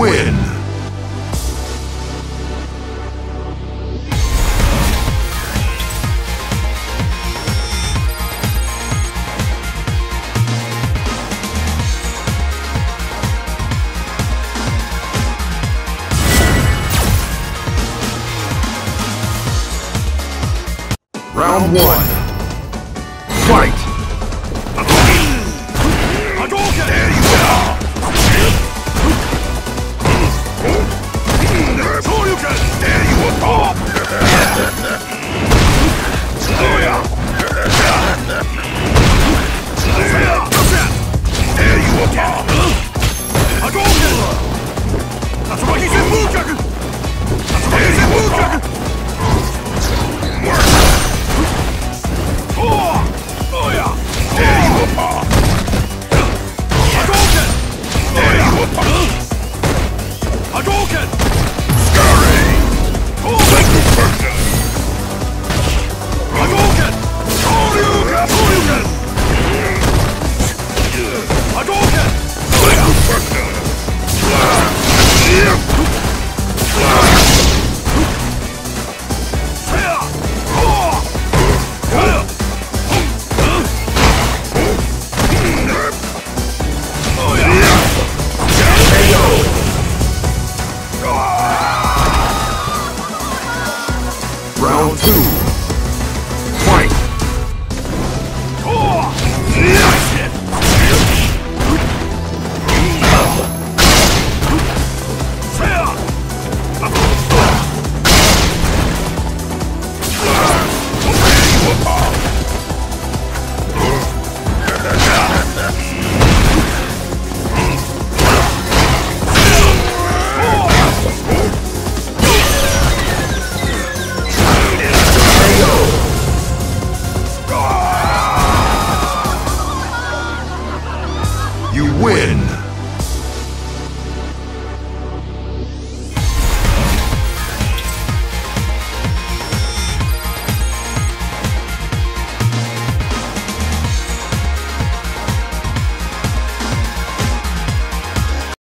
win. Round one. two. You win!